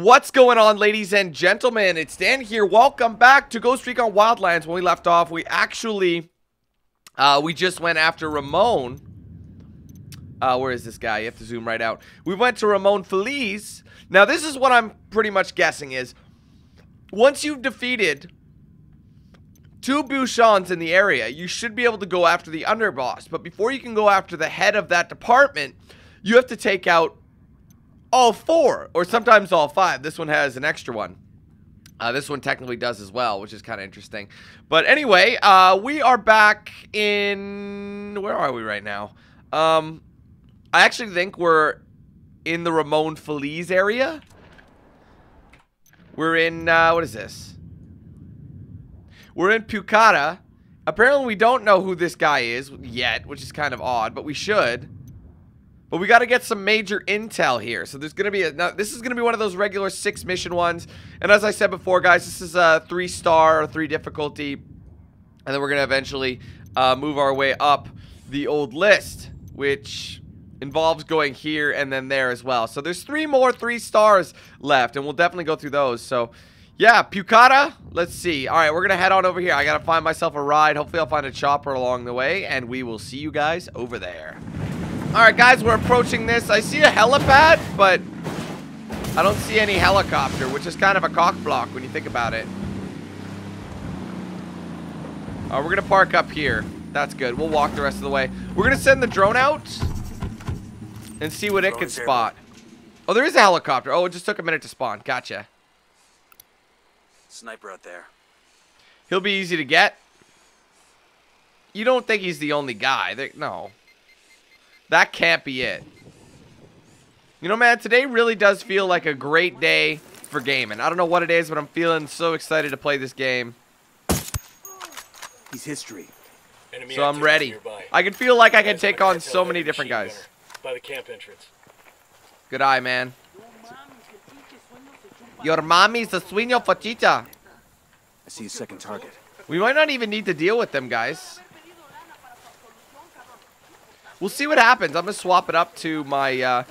What's going on, ladies and gentlemen? It's Dan here. Welcome back to Ghost Recon Wildlands. When we left off, we actually, uh, we just went after Ramon. Uh, where is this guy? You have to zoom right out. We went to Ramon Feliz. Now, this is what I'm pretty much guessing is, once you've defeated two Buchons in the area, you should be able to go after the underboss. But before you can go after the head of that department, you have to take out all four, or sometimes all five. This one has an extra one. Uh, this one technically does as well, which is kind of interesting. But anyway, uh, we are back in... Where are we right now? Um, I actually think we're in the Ramon Feliz area. We're in... Uh, what is this? We're in Pucara. Apparently, we don't know who this guy is yet, which is kind of odd, but we should. But we got to get some major intel here. So there's going to be a... Now, this is going to be one of those regular six mission ones. And as I said before, guys, this is a three star, or three difficulty. And then we're going to eventually uh, move our way up the old list. Which involves going here and then there as well. So there's three more three stars left. And we'll definitely go through those. So... Yeah, Pucara. Let's see. All right, we're going to head on over here. I got to find myself a ride. Hopefully, I'll find a chopper along the way, and we will see you guys over there. Alright guys, we're approaching this. I see a helipad, but I don't see any helicopter, which is kind of a cock block when you think about it. Uh, we're going to park up here. That's good. We'll walk the rest of the way. We're going to send the drone out and see what it can spot. Oh, there is a helicopter. Oh, it just took a minute to spawn. Gotcha. Sniper out there. He'll be easy to get. You don't think he's the only guy. They, no. That can't be it. You know, man, today really does feel like a great day for gaming. I don't know what it is, but I'm feeling so excited to play this game. He's history. Enemy So I'm ready. nearby. I can feel like I can Guys take on so many different guys. By the camp entrance. Good eye, man. Your mommy's a sueño fachita. I see a second target. We might not even need to deal with them, guys. We'll see what happens. I'm gonna swap it up to my uh,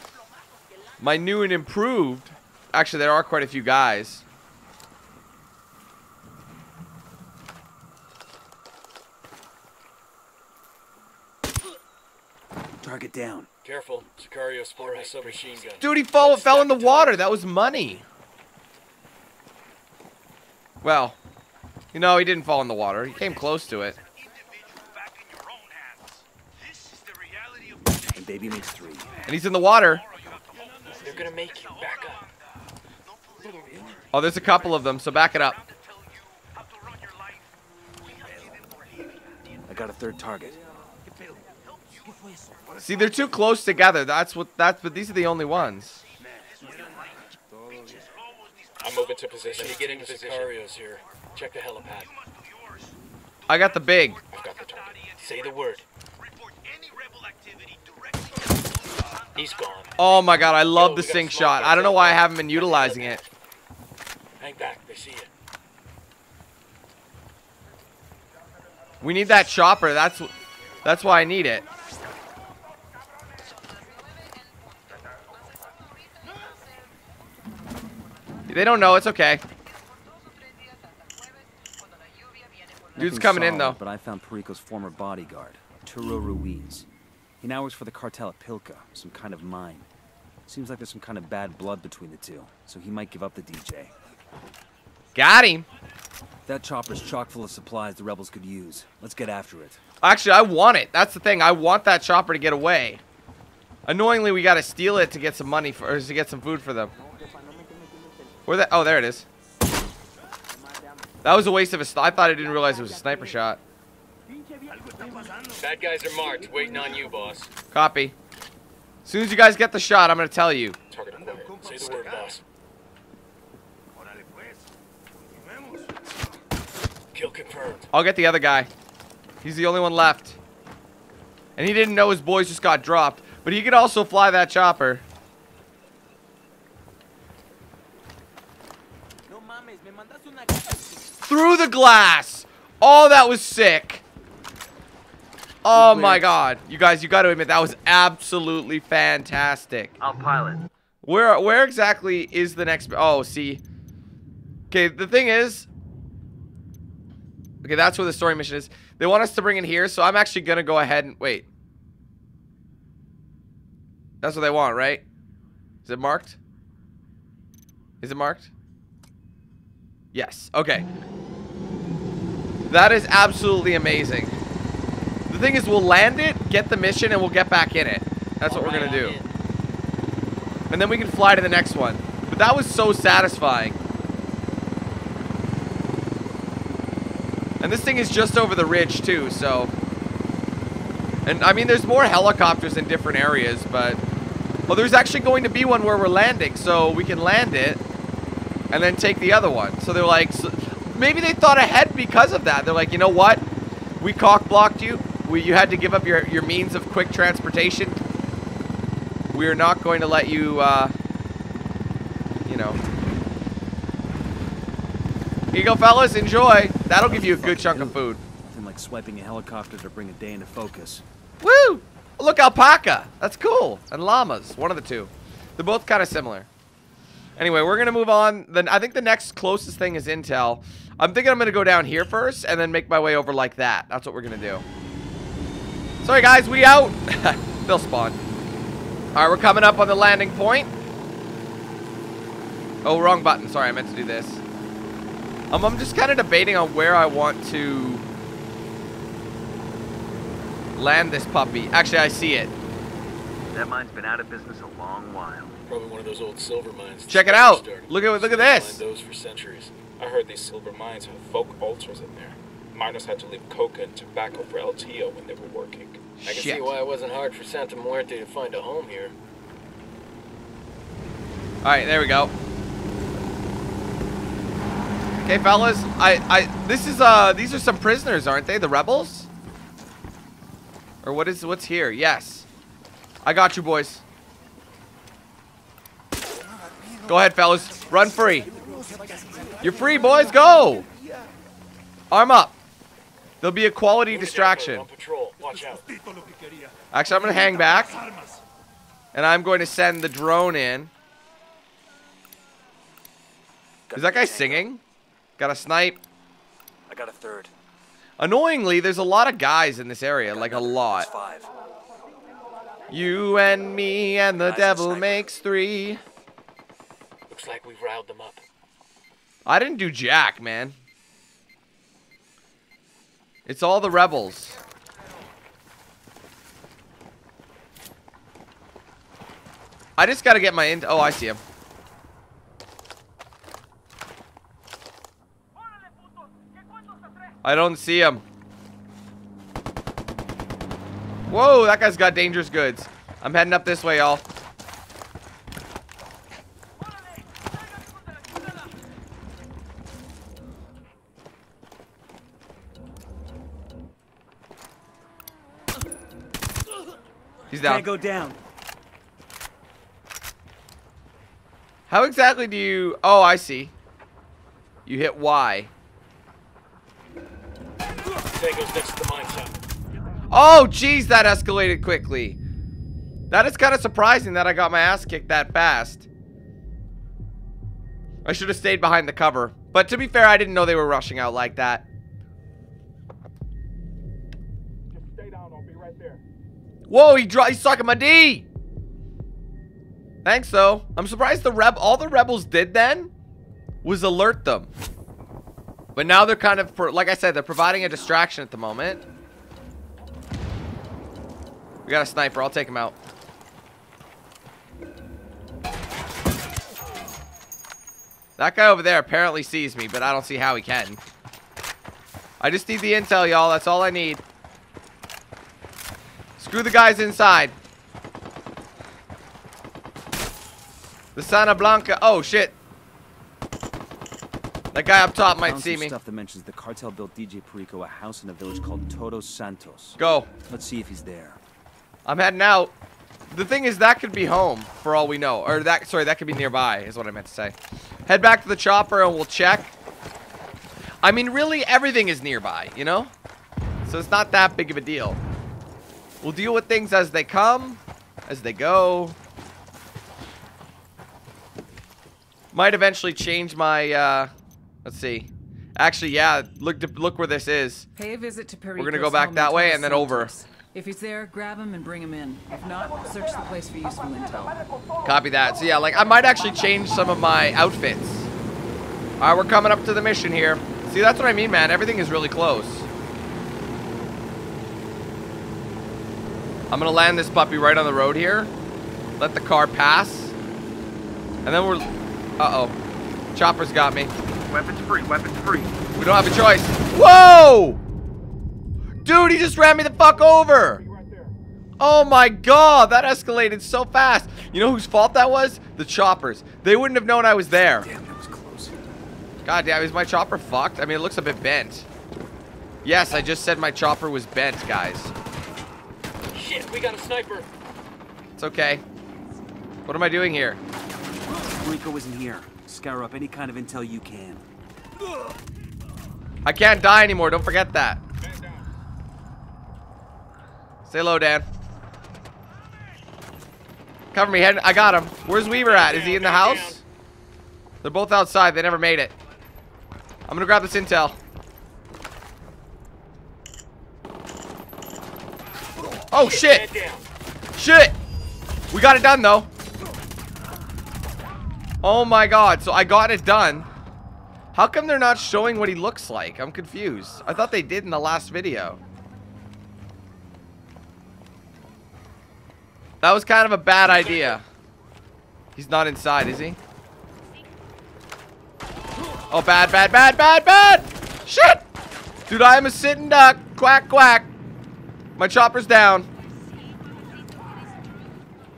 my new and improved. Actually, there are quite a few guys. Target down. Careful, Sicario Sport has submachine gun. Dude, he fall, fell in the water. That was money. Well, you know, he didn't fall in the water. He came close to it. Baby makes three. And he's in the water. They're gonna make you back up. Oh, there's a couple of them, so back it up. I got a third target. See, they're too close together. That's what that's but these are the only ones. I'm moving to position. Let me get into Sicarios here. Check the helipad. I got the big. I've got the target. Say the word. He's gone. Oh my god, I love Yo, the we got sync smoke shot. I don't know why I haven't been utilizing it. Hang back. They see you. We need that chopper. That's that's why I need it. They don't know. It's okay. Dude's Nothing coming in though. But I found Perico's former bodyguard, Arturo Ruiz. He now works for the cartel at Pilka, some kind of mine. Seems like there's some kind of bad blood between the two, so he might give up the DJ. Got him. That chopper's chock full of supplies the rebels could use. Let's get after it. Actually, I want it. That's the thing. I want that chopper to get away. Annoyingly, we gotta steal it to get some money for, or to get some food for them. Where that? Oh, there it is. That was a waste of a. I thought I didn't realize it was a sniper shot. Bad guys are marked. Waiting on you, boss. Copy. As soon as you guys get the shot, I'm gonna tell you. Target. Say the word, boss. Kill confirmed. I'll get the other guy. He's the only one left. And he didn't know his boys just got dropped. But he could also fly that chopper. Through the glass! Oh, that was sick. Oh my god. You guys, you gotta admit, that was absolutely fantastic. I'll pilot. Where where exactly is the next... Oh, see. Okay, the thing is... Okay, that's where the story mission is. They want us to bring it here, so I'm actually going to go ahead and... Wait. That's what they want, right? Is it marked? Is it marked? Yes. Okay. That is absolutely amazing. The thing is, we'll land it, get the mission, and we'll get back in it. That's what we're going to do. And then we can fly to the next one. But that was so satisfying. And this thing is just over the ridge, too, so... And, I mean, there's more helicopters in different areas, but... Well, there's actually going to be one where we're landing, so we can land it and then take the other one. So they're like... So maybe they thought ahead because of that. They're like, you know what? We cock-blocked you. We, you had to give up your, your means of quick transportation. We are not going to let you, uh, you know. Here you go, fellas. Enjoy. That'll give you a good chunk of food. Nothing like swiping a helicopter to bring a day into focus. Woo! Look, alpaca. That's cool. And llamas. One of the two. They're both kind of similar. Anyway, we're going to move on. Then I think the next closest thing is Intel. I'm thinking I'm going to go down here first and then make my way over like that. That's what we're going to do. Sorry, guys. We out. They'll spawn. All right, we're coming up on the landing point. Oh, wrong button. Sorry, I meant to do this. Um, I'm just kind of debating on where I want to land this puppy. Actually, I see it. That mine's been out of business a long while. Probably one of those old silver mines. Check it out. started. Look at- look at this. those for centuries. I heard these silver mines have folk altars in there. Miners had to leave coca and tobacco for El Tio when they were working. I can see why it wasn't hard for Santa Muerte to find a home here. All right, there we go. Okay, fellas. I, I, this is, uh, these are some prisoners, aren't they? The rebels? Or what is, what's here? Yes. I got you, boys. Go ahead, fellas. Run free. You're free, boys. Go. Arm up. There'll be a quality distraction. Depot, On patrol. Watch out. Actually, I'm going to hang back. And I'm going to send the drone in. Is that guy singing? Got a snipe. I got a third. Annoyingly, there's a lot of guys in this area, like a lot. five. You and me and the Nice devil sniper. makes three. Looks like we've riled them up. I didn't do jack, man. It's all the rebels. I just gotta get my in. Oh, I see him. I don't see him. Whoa, that guy's got dangerous goods. I'm heading up this way, y'all. He's down. Can't go down. How exactly do you... Oh, I see. You hit Y. Tango's next to the mine site. Oh, jeez, that escalated quickly. That is kind of surprising that I got my ass kicked that fast. I should have stayed behind the cover. But to be fair, I didn't know they were rushing out like that. Just stay down, I'll be right there. Whoa, he dro- he's sucking my D. Thanks, though. I'm surprised the reb- all the rebels did then was alert them. But now they're kind of, like I said, they're providing a distraction at the moment. We got a sniper. I'll take him out. That guy over there apparently sees me, but I don't see how he can. I just need the intel, y'all. That's all I need. Screw the guys inside. The Santa Blanca. Oh, shit. That guy up top might see me. Stuff that mentions the cartel built DJ Perico a house in a village called Todos Santos. Go. Let's see if he's there. I'm heading out. The thing is, that could be home for all we know. Or that, sorry, that could be nearby is what I meant to say. Head back to the chopper and we'll check. I mean, really, everything is nearby, you know? So it's not that big of a deal. We'll deal with things as they come, as they go. Might eventually change my, uh, let's see. Actually, yeah, look look where this is. Pay a visit to Perico's We're gonna go back that way and then over. If he's there, grab him and bring him in. If not, search the place for useful intel. Copy that. So yeah, like I might actually change some of my outfits. All right, we're coming up to the mission here. See, that's what I mean, man. Everything is really close. I'm gonna land this puppy right on the road here. Let the car pass. And then we're... Uh-oh. Chopper's got me. Weapons free, weapons free. We don't have a choice. Whoa! Dude, he just ran me the fuck over. Oh my god, that escalated so fast. You know whose fault that was? The choppers. They wouldn't have known I was there. Damn, that was close. God damn, is my chopper fucked? I mean, it looks a bit bent. Yes, I just said my chopper was bent, guys. Shit, we got a sniper. It's okay. What am I doing here? Rico isn't here. Scour up any kind of intel you can. I can't die anymore, don't forget that. Say hello, Dan. Cover me, head. I got him. Where's Weaver at? Is he in the house? They're both outside. They never made it. I'm gonna grab this intel. Oh, shit. Shit! We got it done, though. Oh my god, so I got it done. How come they're not showing what he looks like? I'm confused. I thought they did in the last video. That was kind of a bad idea. He's not inside, is he? Oh, bad, bad, bad, bad, bad! Shit! Dude, I am a sitting duck. Quack, quack. My chopper's down.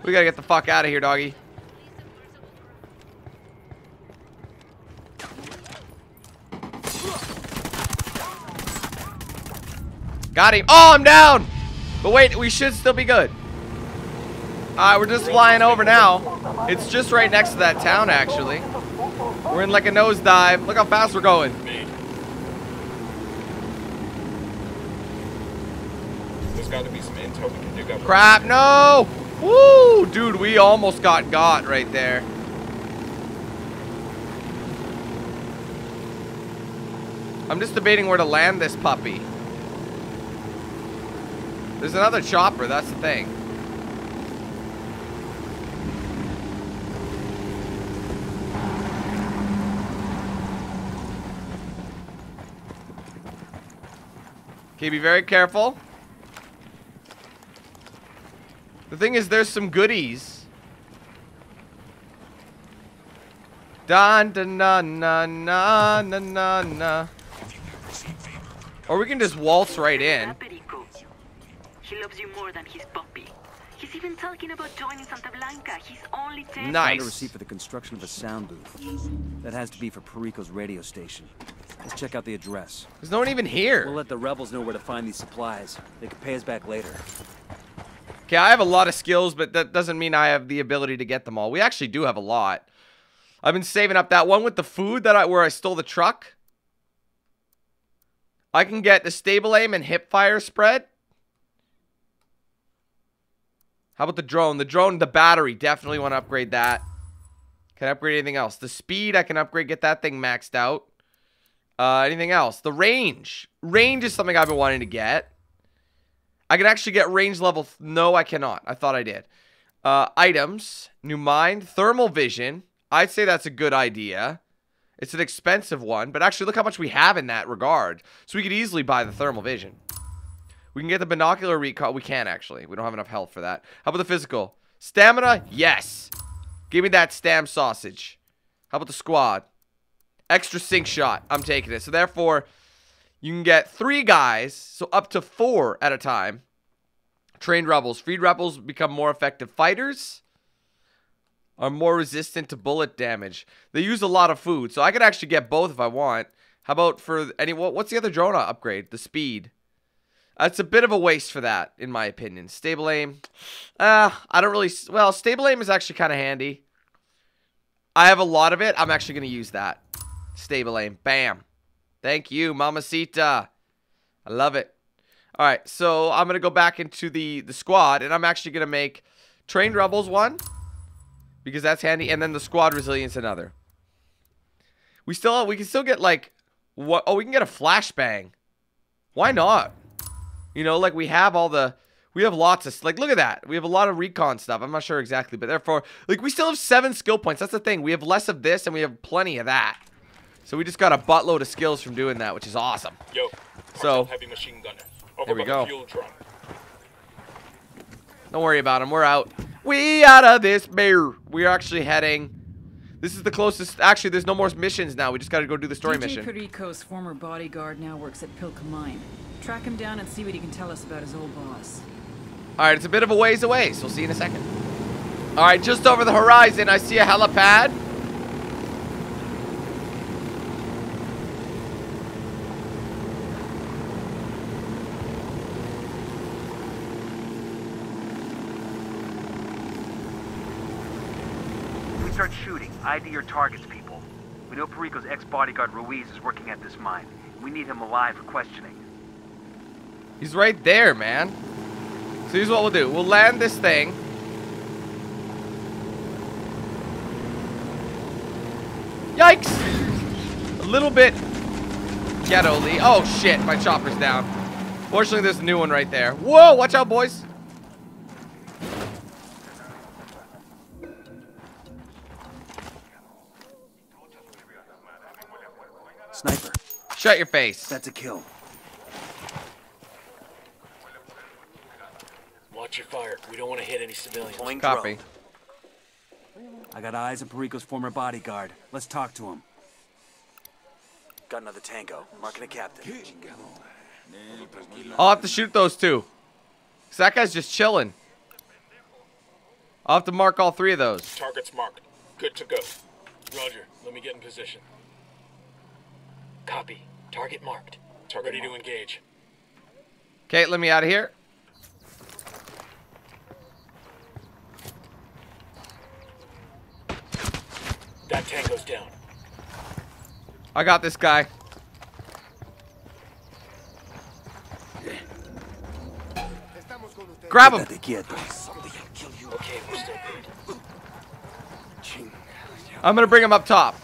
We gotta get the fuck out of here, doggy. Got him. Oh, I'm down! But wait, we should still be good. Alright, we're just flying over now. It's just right next to that town, actually. We're in like a nosedive. Look how fast we're going. There's got to be some intel we can dig up. Crap, no! Woo! Dude, we almost got got right there. I'm just debating where to land this puppy. There's another chopper, that's the thing. Okay, be very careful. The thing is, there's some goodies. Dun dun na na na na na. Or we can just waltz right in. Perico. He loves you more than his puppy. He's even talking about joining Santa Blanca. He's only 10. Found Nice. a receipt for the construction of a sound booth. That has to be for Perico's radio station. Let's check out the address. There's no one even here. We'll let the rebels know where to find these supplies. They can pay us back later. Okay, I have a lot of skills, but that doesn't mean I have the ability to get them all. We actually do have a lot. I've been saving up that one with the food that I where I stole the truck. I can get the stable aim and hip fire spread. How about the drone? The drone, the battery, definitely want to upgrade that. Can I upgrade anything else? The speed, I can upgrade, get that thing maxed out. Uh, anything else? The range. Range is something I've been wanting to get. I can actually get range level. no, I cannot. I thought I did. Uh, items, new mind, thermal vision. I'd say that's a good idea. It's an expensive one, but actually look how much we have in that regard. So we could easily buy the thermal vision. We can get the binocular recall. We can actually. We don't have enough health for that. How about the physical? Stamina? Yes. Give me that stam sausage. How about the squad? Extra sync shot. I'm taking it. So therefore, you can get three guys, so up to four at a time. Trained rebels. Freed rebels become more effective fighters. Are more resistant to bullet damage. They use a lot of food, so I could actually get both if I want. How about for any? What's the other drone upgrade? The speed. That's a bit of a waste for that, in my opinion. Stable aim. Uh, I don't really. Well, stable aim is actually kind of handy. I have a lot of it. I'm actually going to use that. Stable aim. Bam. Thank you, Mamacita. I love it. All right, so I'm gonna go back into the the squad, and I'm actually gonna make trained rebels one because that's handy, and then the squad resilience another. We still we can still get like what? Oh, we can get a flashbang. Why not? You know, like we have all the we have lots of like look at that. We have a lot of recon stuff. I'm not sure exactly, but therefore like we still have seven skill points. That's the thing. We have less of this and we have plenty of that. So we just got a buttload of skills from doing that, which is awesome. Yo, So- heavy machine gunner. Over Here we go. fuel drum. Don't worry about him. We're out. We out of this bear. We're actually heading. This is the closest. Actually, there's no more missions now. We just got to go do the story DJ mission. Perico's former bodyguard now works at Pilka Mine. Track him down and see what he can tell us about his old boss. All right, it's a bit of a ways away, so we'll see you in a second. All right, just over the horizon, I see a helipad. Start shooting. ID your targets, people. We know Perico's ex-bodyguard Ruiz is working at this mine. We need him alive for questioning. He's right there, man. So here's what we'll do. We'll land this thing. Yikes! A little bit ghetto-ly. Oh, shit. My chopper's down. Fortunately, there's a new one right there. Whoa! Watch out, boys. Shut your face. that's a kill. Watch your fire. We don't want to hit any civilians. Deploying Copy. drone. I got eyes on Perico's former bodyguard. Let's talk to him. Got another tango. Marking a captain. I'll have to shoot those two. Cause that guy's just chilling. I'll have to mark all three of those. Targets marked. Good to go. Roger. Let me get in position. Copy. Target marked. Target Ready to engage. Okay, let me out of here. That tank goes down. I got this guy. Grab him. Okay, we're still good. I'm gonna bring him up top.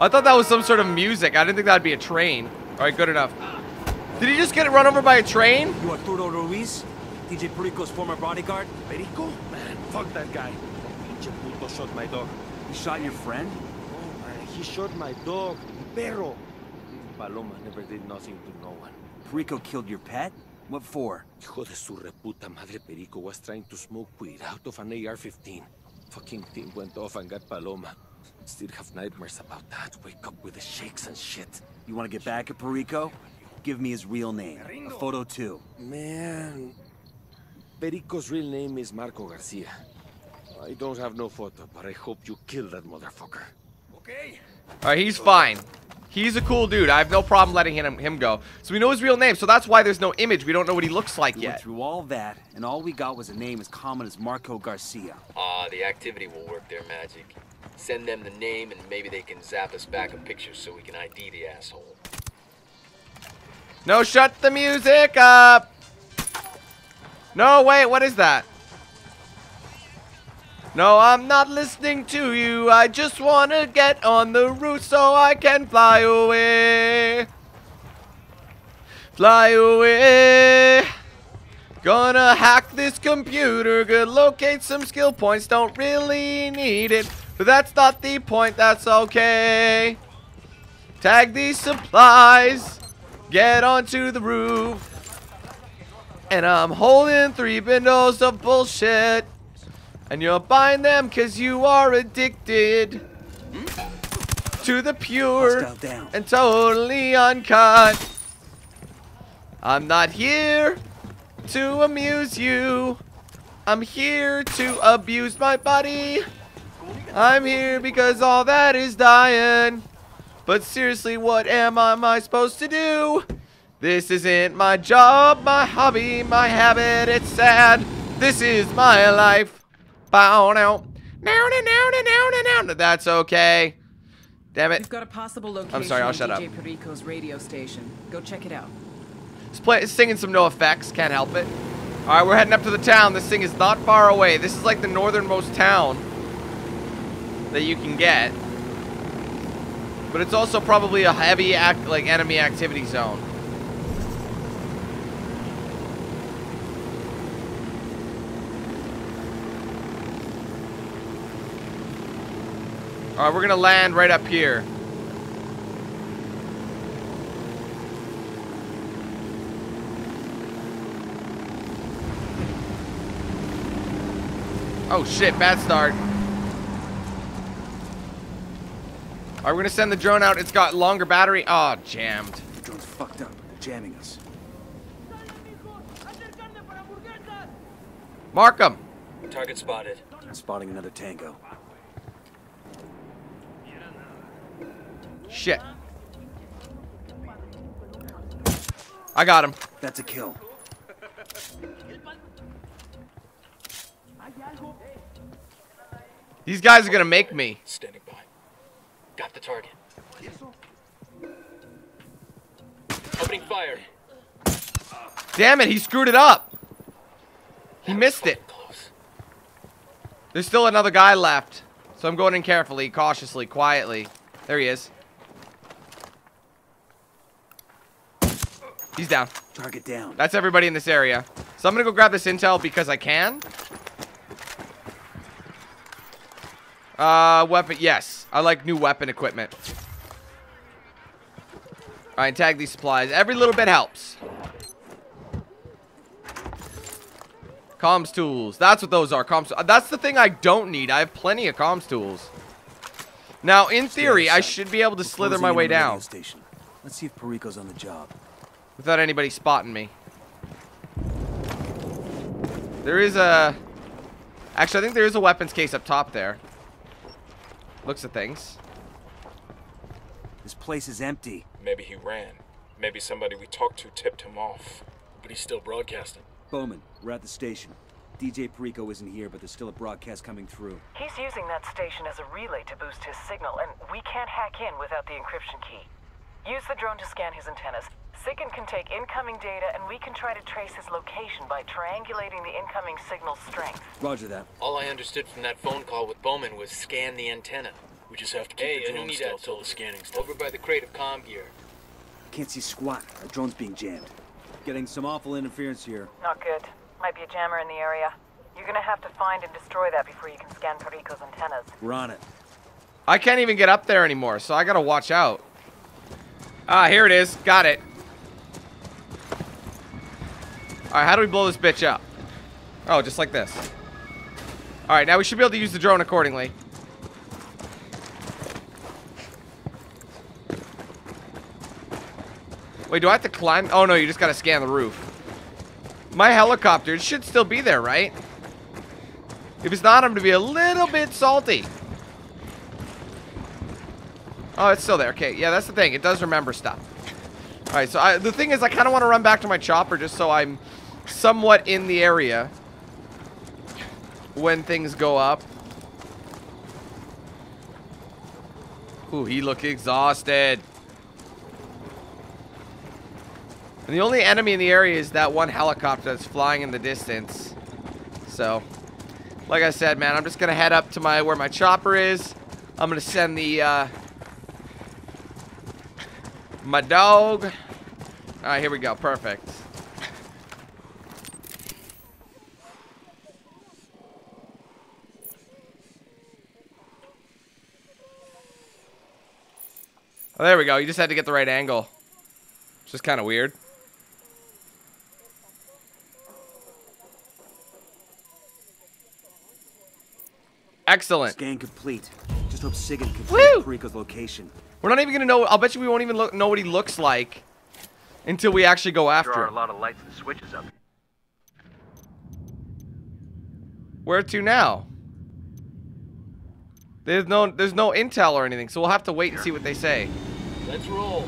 I thought that was some sort of music. I didn't think that'd be a train. All right, good enough. Did he just get run over by a train? You Arturo Ruiz? DJ Perico's former bodyguard? Perico? Man, fuck that guy. Pinche puto shot my dog. He shot your friend? Oh, man, he shot my dog. Perro. Paloma never did nothing to no one. Perico killed your pet? What for? Hijo de su reputa madre Perico was trying to smoke weed out of an AR-15. Fucking thing went off and got Paloma. Still have nightmares about that. Wake up with the shakes and shit. You want to get back at Perico? Give me his real name. A photo too. Man, Perico's real name is Marco Garcia. I don't have no photo, but I hope you kill that motherfucker. Okay. All right, he's fine. He's a cool dude. I have no problem letting him him go. So we know his real name. So that's why there's no image. We don't know what he looks like We went through all that, and all we got was a name as common as Marco Garcia. Ah, the activity will work their magic. Send them the name and maybe they can zap us back a picture so we can ID the asshole. No, shut the music up. No, wait, what is that? No, I'm not listening to you. I just want to get on the roof so I can fly away. Fly away. Gonna hack this computer. Good, locate some skill points. Don't really need it. But that's not the point. That's okay. Tag these supplies. Get onto the roof. And I'm holding three bundles of bullshit. And you're buying them because you are addicted to the pure and totally uncut. I'm not here to amuse you. I'm here to abuse my body. I'm here because all that is dying. But seriously, what am I, am I supposed to do? This isn't my job, my hobby, my habit. It's sad. This is my life. Bow now. Now, now, now, now, now, now. That's okay. Damn it. We've got a possible location I'm sorry, I'll shut DJ up. Perico's radio station. Go check it out. It's play, singing some no effects. Can't help it. All right, we're heading up to the town. This thing is not far away. This is like the northernmost town. That you can get. But it's also probably a heavy act like enemy activity zone. Alright, we're gonna land right up here. Oh shit, bad start. Alright, we're gonna send the drone out. It's got longer battery. Oh, jammed. The drone's fucked up. Jamming us. Mark 'em. Target spotted. I'm spotting another tango. Shit. I got him. That's a kill. These guys are gonna make me. Standing by. Got the target. Opening fire. Damn it, he screwed it up. He missed it. Close. There's still another guy left. So I'm going in carefully, cautiously, quietly. There he is. He's down. Target down. That's everybody in this area. So I'm gonna go grab this intel because I can. Uh, weapon, yes. I like new weapon equipment. Alright, tag these supplies. Every little bit helps. Comms tools. That's what those are. Comms. That's the thing I don't need. I have plenty of comms tools. Now, in theory, I should be able to slither my way on the radio down Station. Let's see if Perico's on the job. without anybody spotting me. There is a... Actually, I think there is a weapons case up top there. Looks at things. This place is empty. Maybe he ran. Maybe somebody we talked to tipped him off. But he's still broadcasting. Bowman, we're at the station. DJ Perico isn't here, but there's still a broadcast coming through. He's using that station as a relay to boost his signal, and we can't hack in without the encryption key. Use the drone to scan his antennas. Sigan can take incoming data, and we can try to trace his location by triangulating the incoming signal's strength. Roger that. All I understood from that phone call with Bowman was scan the antenna. We just have to keep Hey, the I drone still that till the told. scanning stuff. Over by the crate of comm gear. Can't see squat. Our drone's being jammed. Getting some awful interference here. Not good. Might be a jammer in the area. You're gonna have to find and destroy that before you can scan Perico's antennas. We're on it. I can't even get up there anymore, so I gotta watch out. Ah, here it is. Got it. Alright, how do we blow this bitch up? Oh, just like this. Alright, now we should be able to use the drone accordingly. Wait, do I have to climb? Oh, no, you just gotta scan the roof. My helicopter, should still be there, right? If it's not, I'm gonna be a little bit salty. Oh, it's still there. Okay, yeah, that's the thing. It does remember stuff. All right, so I, the thing is, I kind of want to run back to my chopper just so I'm somewhat in the area when things go up. Ooh, he look exhausted. And the only enemy in the area is that one helicopter that's flying in the distance. So, like I said, man, I'm just gonna head up to my where my chopper is. I'm gonna send the uh, my dog. All right, here we go. Perfect. Oh, there we go. You just had to get the right angle. It's just kind of weird. Excellent. Scan complete. Just hope Sigan can find Perico's location. We're not even gonna know. I'll bet you we won't even look, know what he looks like until we actually go after. There after are a lot of lights and switches up. Where to now? There's no, there's no intel or anything, so we'll have to wait and see what they say. Let's roll.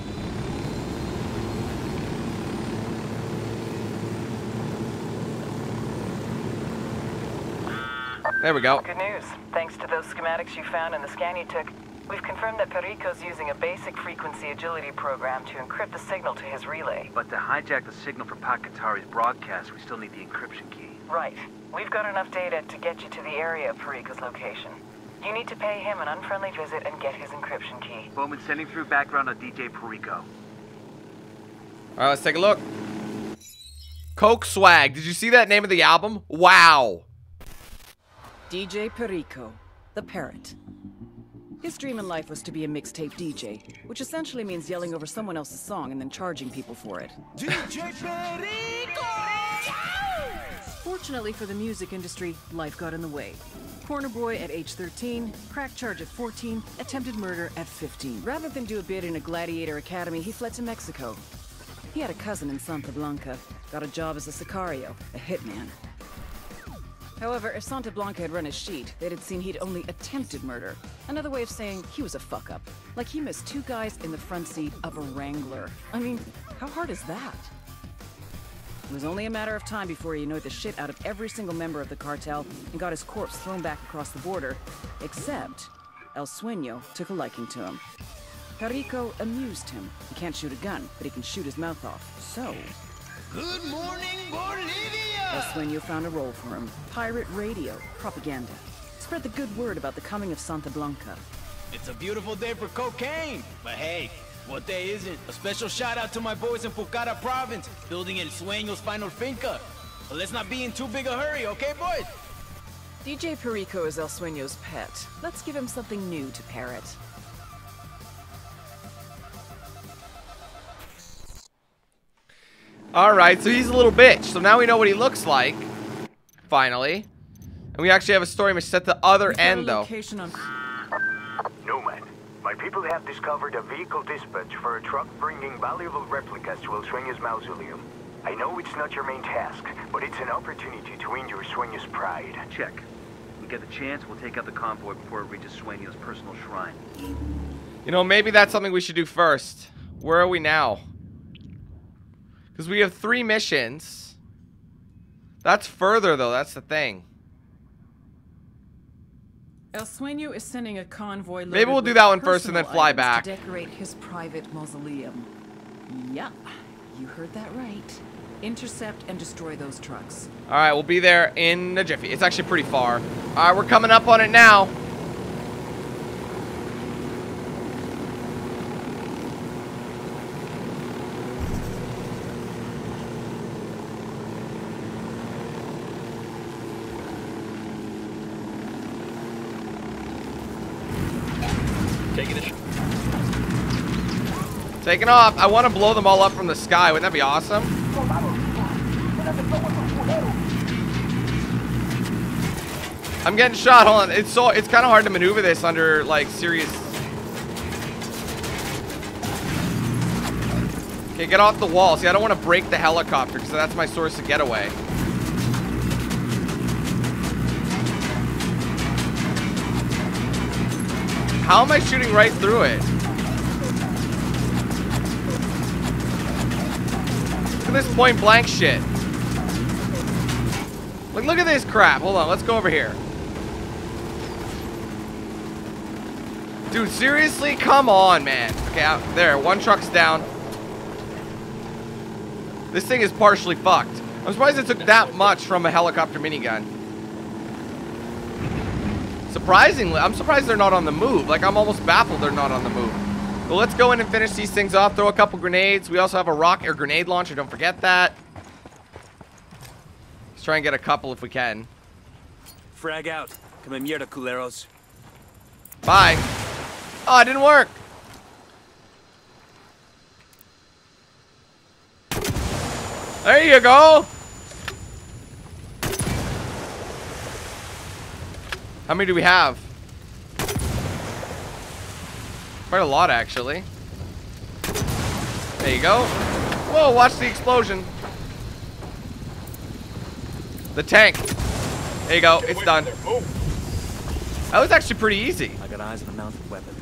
There we go. Good news. Thanks to those schematics you found and the scan you took, we've confirmed that Perico's using a basic frequency agility program to encrypt the signal to his relay. But to hijack the signal for Pac Katari's broadcast, we still need the encryption key. Right. We've got enough data to get you to the area of Perico's location. You need to pay him an unfriendly visit and get his encryption key. Bowman sending through background on DJ Perico. All right, let's take a look. Coke Swag. Did you see that name of the album? Wow. DJ Perico, the parrot. His dream in life was to be a mixtape DJ, which essentially means yelling over someone else's song and then charging people for it. DJ Perico! Fortunately for the music industry, life got in the way. Corner boy at age 13, crack charge at 14, attempted murder at 15. Rather than do a bid in a gladiator academy, he fled to Mexico. He had a cousin in Santa Blanca, got a job as a sicario, a hitman. However, if Santa Blanca had run his sheet, they'd have seen he'd only attempted murder. Another way of saying he was a fuck up. Like he missed two guys in the front seat of a Wrangler. I mean, how hard is that? It was only a matter of time before he annoyed the shit out of every single member of the cartel and got his corpse thrown back across the border, except El Sueño took a liking to him. Perico amused him. He can't shoot a gun, but he can shoot his mouth off. So, Good morning, Bolivia! El Sueño found a role for him. Pirate radio, propaganda. Spread the good word about the coming of Santa Blanca. It's a beautiful day for cocaine. But hey, what day isn't? A special shout out to my boys in Pucara province, building El Sueño's final finca. But let's not be in too big a hurry, okay, boys? DJ Perico is El Sueño's pet. Let's give him something new to parrot. All right, so he's a little bitch. So now we know what he looks like. Finally. And we actually have a story mission at the other We've got a end, though. Location on Nomad, my people have discovered a vehicle dispatch for a truck bringing valuable replicas to El Sueño's mausoleum. I know it's not your main task, but it's an opportunity to win your Sueño's pride. Check. We get the chance, we'll take out the convoy before it reaches Sueño's personal shrine. You know, maybe that's something we should do first. Where are we now? Because we have three missions. That's further, though. That's the thing. El Sueño is sending a convoy. Maybe we'll do that one first and then fly back. To decorate his private mausoleum. Yep, you heard that right. Intercept and destroy those trucks. All right, we'll be there in a jiffy. It's actually pretty far. All right, we're coming up on it now. Taking off. I want to blow them all up from the sky. Wouldn't that be awesome? I'm getting shot. Hold on. It's so it's kind of hard to maneuver this under like serious. Okay, get off the wall. See, I don't want to break the helicopter because that's my source of getaway. How am I shooting right through it? At this point blank shit. Like, look at this crap. Hold on, let's go over here. Dude, seriously? Come on, man. Okay, out there. One truck's down. This thing is partially fucked. I'm surprised it took that much from a helicopter minigun. Surprisingly, I'm surprised they're not on the move. Like, I'm almost baffled they're not on the move. Well, let's go in and finish these things off. Throw a couple grenades. We also have a rock or grenade launcher. Don't forget that. Let's try and get a couple if we can. Frag out. Come in mierda, culeros. Bye. Oh, it didn't work. There you go. How many do we have? Quite a lot, actually. There you go. Whoa, watch the explosion. The tank. There you go. It's done. That was actually pretty easy. I got eyes on a mounted weapon.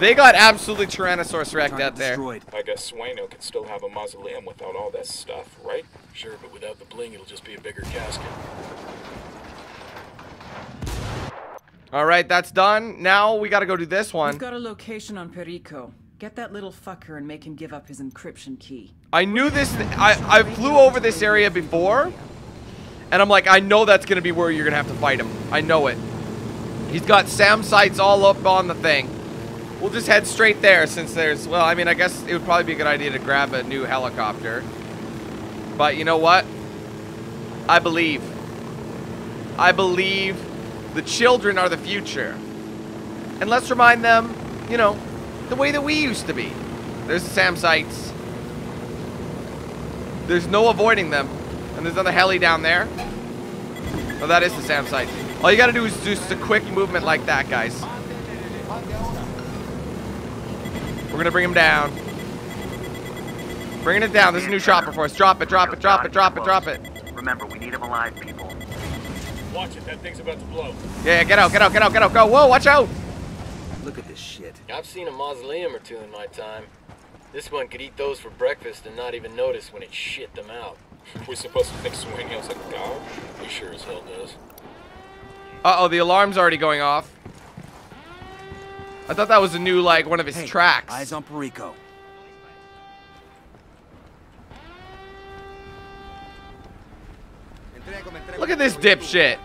They got absolutely Tyrannosaurus Rex out there. I guess Sueno could still have a mausoleum without all that stuff, right? Sure, but without the bling, it'll just be a bigger casket. All right, that's done. Now we got to go do this one. We've got a location on Perico. Get that little fucker and make him give up his encryption key. I knew this. I, I flew over this area before. And I'm like, I know that's going to be where you're going to have to fight him. I know it. He's got SAM sites all up on the thing. We'll just head straight there since there's, well, I mean, I guess it would probably be a good idea to grab a new helicopter. But you know what? I believe. I believe the children are the future. And let's remind them, you know, the way that we used to be. There's the SAM sites. There's no avoiding them. And there's another heli down there. Oh, that is the SAM site. All you gotta do is just a quick movement like that, guys. We're gonna bring him down. Bringing it down. This is a new chopper for us. Drop it, drop it, drop it, drop it, drop it. Remember, we need him alive, people. Watch it, that thing's about to blow. Yeah, yeah, get out, get out, get out, get out, go. Whoa, watch out. Look at this shit. I've seen a mausoleum or two in my time. This one could eat those for breakfast and not even notice when it shit them out. We're supposed to think Sueños like a god? He sure as hell does. Uh-oh, the alarm's already going off. I thought that was a new, like, one of his Hey, tracks. Eyes on Perico. Look at this dipshit.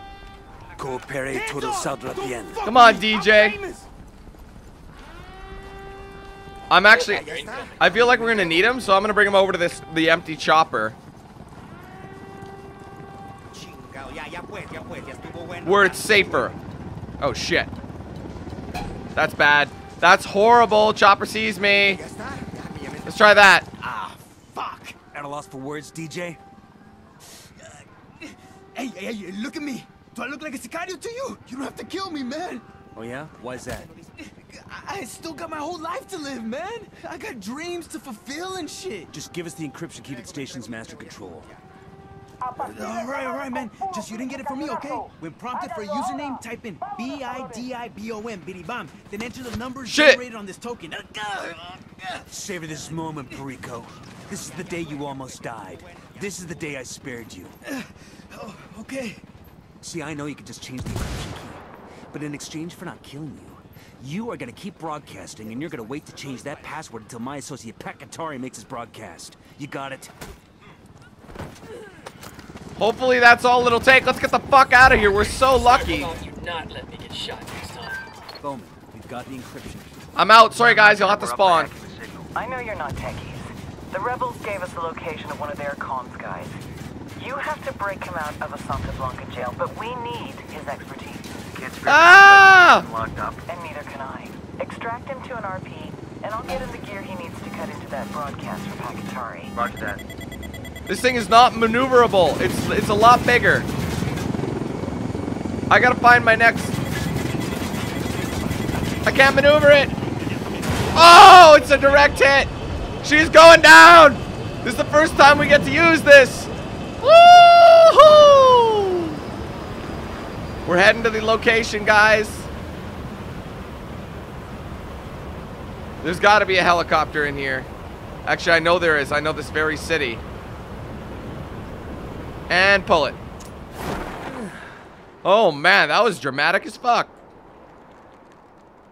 Coopere todo saldrá bien. Come on, DJ. I'm actually, I feel like we're gonna need him, so I'm gonna bring him over to this, the empty chopper. Where it's safer. Oh shit. That's bad. That's horrible. Chopper sees me. Let's try that. Ah, fuck. At a loss for words, DJ? Hey, hey, hey, look at me. Do I look like a sicario to you? You don't have to kill me, man. Oh yeah? Why's that? I, I still got my whole life to live, man. I got dreams to fulfill and shit. Just give us the encryption key to the station's master control. All right, all right, man. Just you didn't get it from me, okay? When prompted for a username, type in B-I-D-I-B-O-M, biddy bam. Then enter the numbers Shit. generated on this token. Savor this moment, Perico. This is the day you almost died. This is the day I spared you. Oh, okay. See, I know you could just change the encryption key. But in exchange for not killing you, you are gonna keep broadcasting and you're gonna wait to change that password until my associate Pac Katari makes his broadcast. You got it? Hopefully that's all it'll take. Let's get the fuck out of here. We're so lucky. You not let me get shot next time. Bowman, we've got the encryption. I'm out. Sorry, guys. You'll have to spawn. I know you're not techies. The rebels gave us the location of one of their comms guys. You have to break him out of a Santa Blanca jail, but we need his expertise. Can't spare Ah! I'm locked up. And neither can I. Extract him to an RP, and I'll get him the gear he needs to cut into that broadcast for Pac Katari. Roger that. This thing is not maneuverable. It's it's a lot bigger. I gotta find my next. I can't maneuver it. Oh, it's a direct hit. She's going down. This is the first time we get to use this. We're heading to the location, guys. There's got to be a helicopter in here. Actually, I know there is. I know this very city. And pull it. Oh man, that was dramatic as fuck.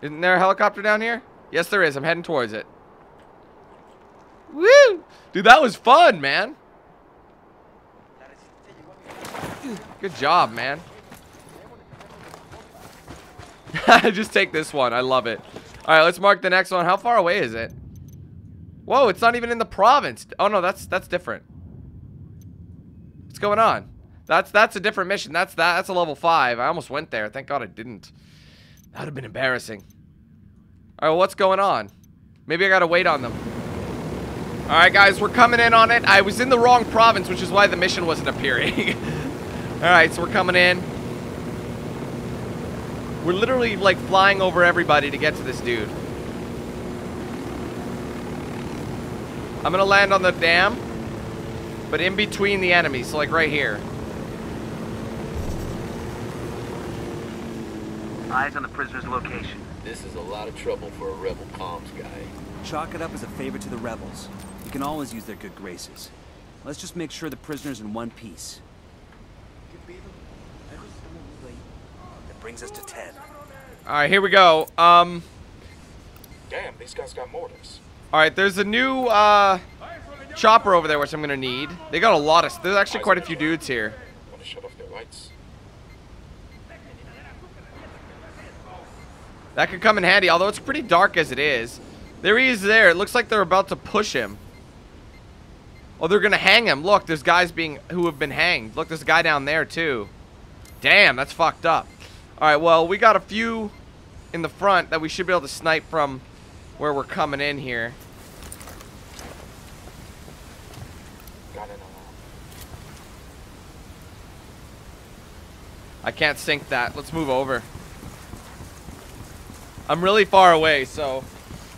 Isn't there a helicopter down here? Yes, there is. I'm heading towards it. Woo! Dude, that was fun, man. Good job, man. Just take this one. I love it. All right, let's mark the next one. How far away is it? Whoa, it's not even in the province. Oh no, that's that's different. What's going on? That's that's a different mission. That's that. That's a level five. I almost went there. Thank God I didn't. That would have been embarrassing. All right, well, what's going on? Maybe I gotta wait on them. All right, guys, we're coming in on it. I was in the wrong province, which is why the mission wasn't appearing. All right, so we're coming in. We're literally like flying over everybody to get to this dude. I'm gonna land on the dam, but in between the enemies, so like right here. Eyes on the prisoner's location. This is a lot of trouble for a rebel comms guy. Chalk it up as a favor to the rebels. You can always use their good graces. Let's just make sure the prisoner's in one piece. Brings us to 10. Alright, here we go. Um. Damn, these guys got mortars. Alright, there's a new uh, chopper over there, which I'm going to need. They got a lot of... There's actually quite a few dudes here. shut off their lights That could come in handy, although it's pretty dark as it is. There he is there. It looks like they're about to push him. Oh, they're going to hang him. Look, there's guys being who have been hanged. Look, there's a guy down there, too. Damn, that's fucked up. All right, well, we got a few in the front that we should be able to snipe from where we're coming in here. I can't sync that. Let's move over. I'm really far away, so...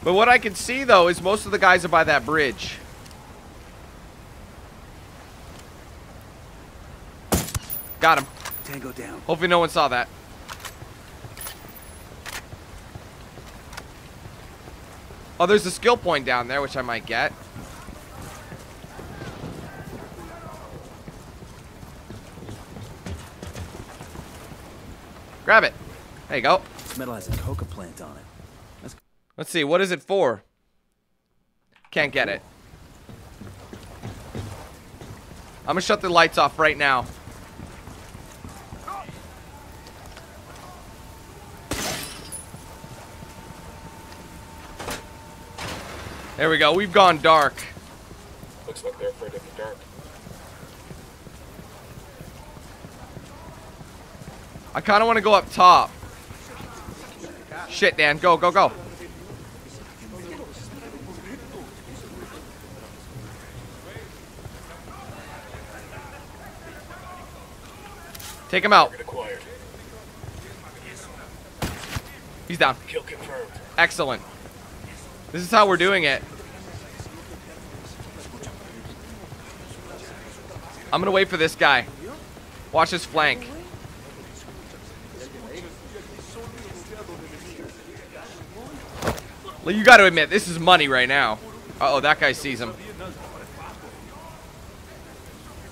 But what I can see, though, is most of the guys are by that bridge. Got him. Tango down. Hopefully no one saw that. Oh, there's a skill point down there, which I might get. Grab it. There you go. This metal has a coca plant on it. Let's Let's see, what is it for? Can't get it. I'm gonna shut the lights off right now. There we go. We've gone dark. Looks like they're afraid of the dark. I kind of want to go up top. Shit, Dan. Go, go, go. Take him out. He's down. Kill confirmed. Excellent. This is how we're doing it. I'm gonna wait for this guy. Watch his flank. Well, you gotta admit, this is money right now. Uh oh that guy sees him.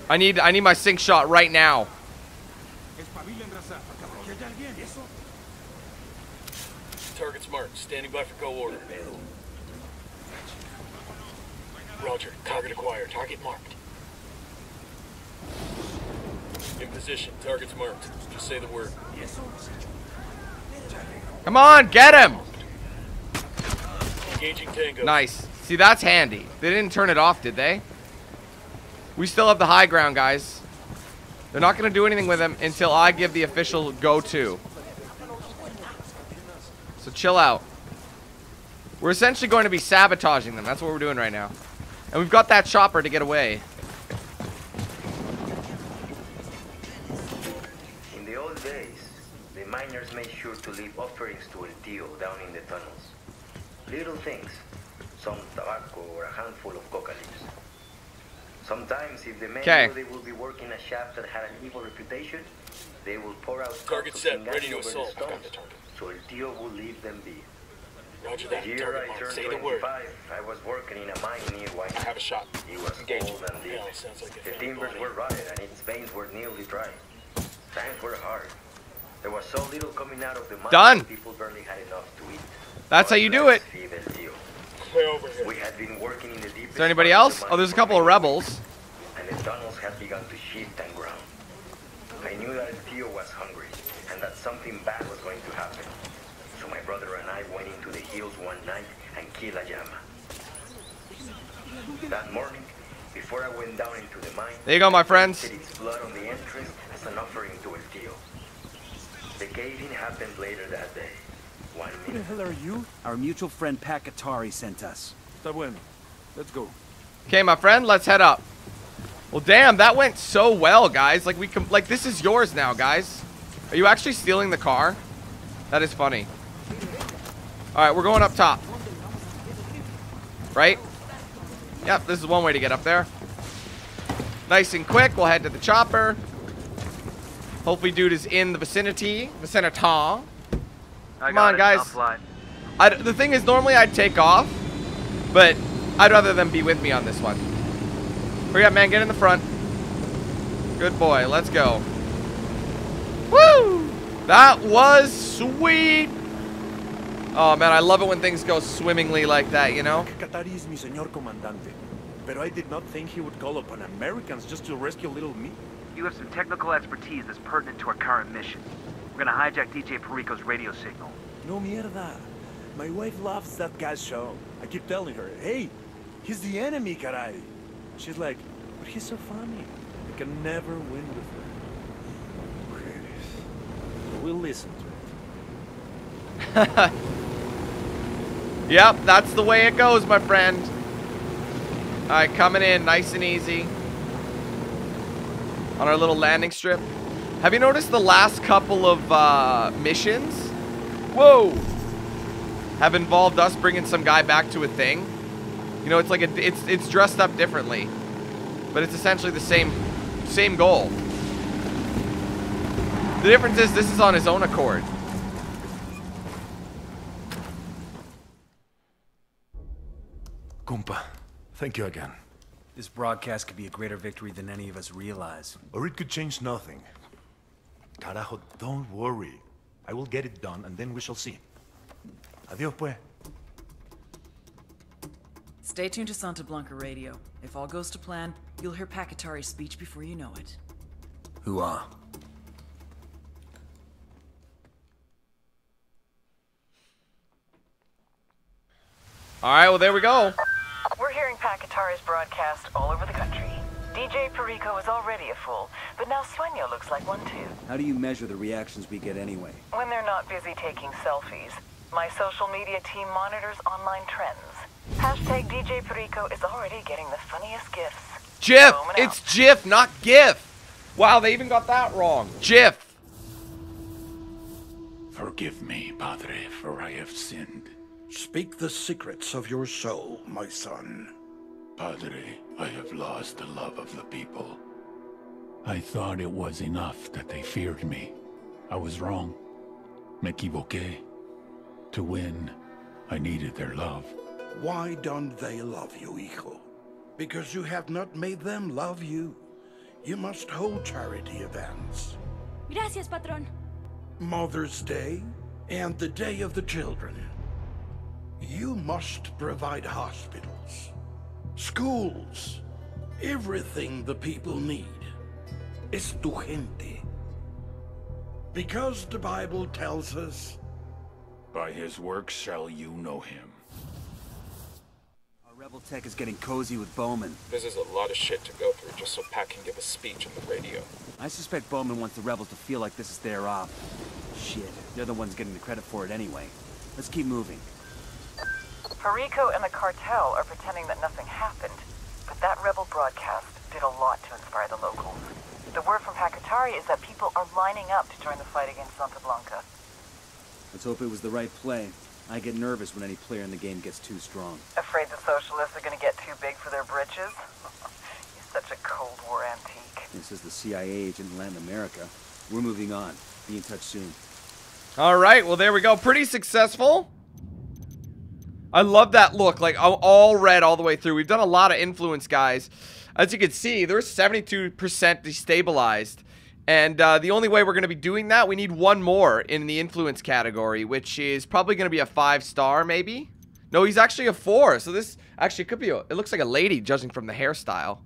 I need I need my sync shot right now. Target's marked. Standing by for go Roger. Target acquired. Target marked. In position. Target's marked. Just say the word. Yes. Come on, get him! Engaging Tango. Nice. See, that's handy. They didn't turn it off, did they? We still have the high ground, guys. They're not going to do anything with him until I give the official go-to. So chill out. We're essentially going to be sabotaging them. That's what we're doing right now. And we've got that chopper to get away. In the old days, the miners made sure to leave offerings to El Tío down in the tunnels. Little things, some tobacco or a handful of coca leaves. Sometimes, if the men 'Kay. knew they would be working a shaft that had an evil reputation, they would pour out Target set. Ready to assault. stones, so El Tío would leave them be. Roger that. year Target I marked. turned Say the word. 25, I was working in a mine near White. I have a shot. It was Engage. old and deep. Yeah, like a The timbers body. were rotted and its veins were nearly dry. Times were hard. There was so little coming out of the mine. Done. that People barely had enough to eat. That's how you do it. Feed El Tío. Way over here. We had been working in the deepest Is there anybody else? the Oh, there's a couple of rebels. And the tunnels had begun to shift and ground. I knew that El Tío was hungry and that something bad was going to happen. So my brother and I went into the hills one night and killed a llama. That morning, before I went down into the mine, There you go, my friends. planted its blood on the entrance as an offering to El Tío. The cave-in happened later that day. One Who the hell are you? Our mutual friend Pac Katari sent us. Está bueno. Let's go. Okay, my friend, let's head up. Well, damn, that went so well, guys. Like, we com like, this is yours now, guys. Are you actually stealing the car? That is funny. All right, we're going up top. Right? Yep, this is one way to get up there. Nice and quick. We'll head to the chopper. Hopefully, dude is in the vicinity. Vicinity. I Come on, it. guys. I'll fly. I, the thing is, normally I'd take off, but I'd rather them be with me on this one. Hurry up, man. Get in the front. Good boy. Let's go. Woo! That was sweet. Oh, man. I love it when things go swimmingly like that, you know? Katari is mi señor comandante. Pero I did not think he would call upon Americans just to rescue little me. You have some technical expertise that's pertinent to our current mission. We're gonna hijack DJ Perico's radio signal. No mierda. My wife loves that guy's show. I keep telling her, hey, he's the enemy, caray. She's like, but he's so funny. I can never win with her. Okay. We'll listen to it. Yep, that's the way it goes, my friend. Alright, coming in nice and easy. On our little landing strip. Have you noticed the last couple of uh, missions? Whoa! Have involved us bringing some guy back to a thing. You know, it's like a, it's it's dressed up differently, but it's essentially the same same goal. The difference is this is on his own accord. Kumpa, thank you again. This broadcast could be a greater victory than any of us realize. Or it could change nothing. Carajo, don't worry. I will get it done, and then we shall see. Adios, pues. Stay tuned to Santa Blanca Radio. If all goes to plan, you'll hear Pac Katari's speech before you know it. Who are? Alright, well there we go. We're hearing Pac Katari's broadcast all over the country. DJ Perico is already a fool, but now Sueño looks like one too. How do you measure the reactions we get anyway? When they're not busy taking selfies, my social media team monitors online trends. Hashtag DJ Perico is already getting the funniest gifts. Jiff! Roman It's Jiff, not GIF! Wow, they even got that wrong. Jiff! Forgive me, Padre, for I have sinned. Speak the secrets of your soul, my son. Padre, I have lost the love of the people. I thought it was enough that they feared me. I was wrong. Me equivoqué. To win, I needed their love. Why don't they love you, hijo? Because you have not made them love you. You must hold charity events. Gracias, patrón. Mother's Day and the Day of the Children. You must provide hospitals, schools, everything the people need. Es tu gente. Because the Bible tells us, By his works shall you know him. Our rebel tech is getting cozy with Bowman. This is a lot of shit to go through just so Pat can give a speech on the radio. I suspect Bowman wants the rebels to feel like this is their op. Shit, they're the ones getting the credit for it anyway. Let's keep moving. Perico and the cartel are pretending that nothing happened, but that rebel broadcast did a lot to inspire the locals. The word from Pac Katari is that people are lining up to join the fight against Santa Blanca. Let's hope it was the right play. I get nervous when any player in the game gets too strong. Afraid the socialists are gonna get too big for their britches? He's such a Cold War antique. This is the CIA agent in Latin America. We're moving on. Be in touch soon. Alright, well there we go. Pretty successful. I love that look, like all- red all the way through. We've done a lot of influence, guys. As you can see, there's 72% destabilized. And uh, the only way we're going to be doing that, we need one more in the influence category, which is probably going to be a five star, maybe. No, he's actually a four. So this actually could be, a, it looks like a lady, judging from the hairstyle.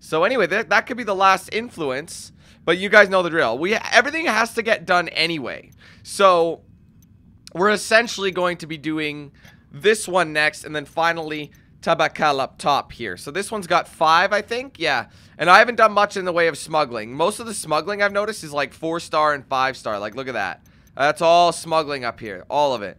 So anyway, that, that could be the last influence. But you guys know the drill. We Everything has to get done anyway. So we're essentially going to be doing this one next, and then finally Tabacal up top here. So this one's got five, I think. Yeah. And I haven't done much in the way of smuggling. Most of the smuggling I've noticed is like four star and five star. Like, look at that. That's all smuggling up here. All of it.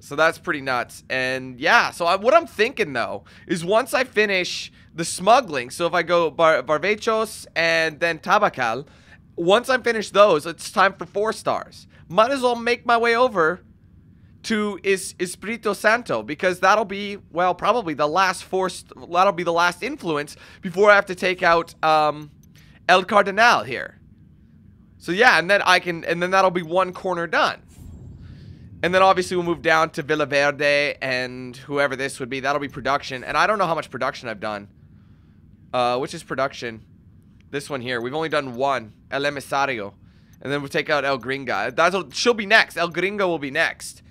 So that's pretty nuts. And yeah, so I, what I'm thinking though is once I finish the smuggling, so if I go Bar and then Tabacal, once I'm finished those, it's time for four stars. Might as well make my way over to is Espiritu Santo because that'll be well probably the last force that'll be the last influence before I have to take out um, El Cardenal here. So yeah, and then I can and then that'll be one corner done. And then obviously we'll move down to Villa Verde and whoever this would be. That'll be production. And I don't know how much production I've done. Uh, which is production? This one here. We've only done one. El Emisario. And then we'll take out El Gringa. That's she'll be next. El Gringo will be next.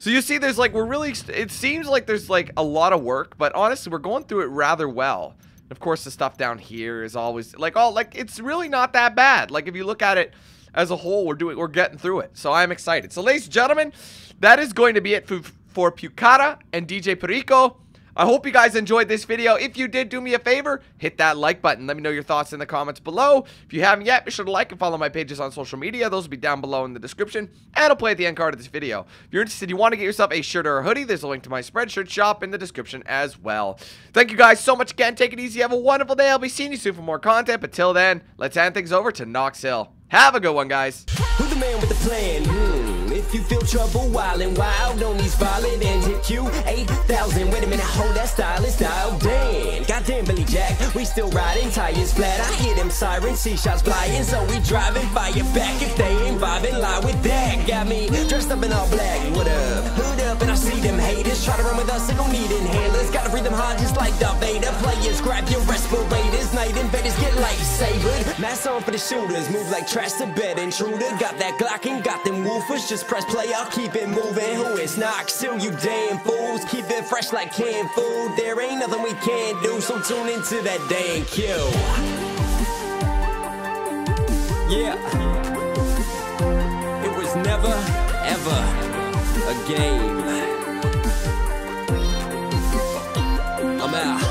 So you see, there's like, we're really, it seems like there's like a lot of work, but honestly, we're going through it rather well. Of course, the stuff down here is always, like, all, like, it's really not that bad. Like, if you look at it as a whole, we're doing, we're getting through it. So I'm excited. So, ladies and gentlemen, that is going to be it for, for Pucara and DJ Perico. I hope you guys enjoyed this video. If you did, do me a favor, hit that like button. Let me know your thoughts in the comments below. If you haven't yet, be sure to like and follow my pages on social media. Those will be down below in the description. And I'll play at the end card of this video. If you're interested, you want to get yourself a shirt or a hoodie, there's a link to my Spreadshirt shop in the description as well. Thank you guys so much again. Take it easy. Have a wonderful day. I'll be seeing you soon for more content. But till then, let's hand things over to Knox Hill. Have a good one, guys. Who's the man with the plan? Hmm. If you feel trouble wild and wild on these violent ends, hit you 8,000. Wait a minute, hold that style. Damn, goddamn Billy Jack, we still riding tires flat. I hear them sirens, see shots flying, so we driving fire back. If they ain't vibing, lie with that. Got me dressed up in all black. What up? Hood up, and I see them haters try to run with us. They gon' need inhalers. Gotta breathe them hard just like Darth Vader. Players, grab your respirators. Night invaders get lightsabered. Mask on for the shooters, move like trash to bed intruder. Got that Glock and got them woofers. Just press play, I'll keep it moving. Who is Knox? Still you damn fools. Keep it fresh like and food. There ain't nothing we can't do, so tune into that dang Q. Yeah. It was never, ever a game. I'm out.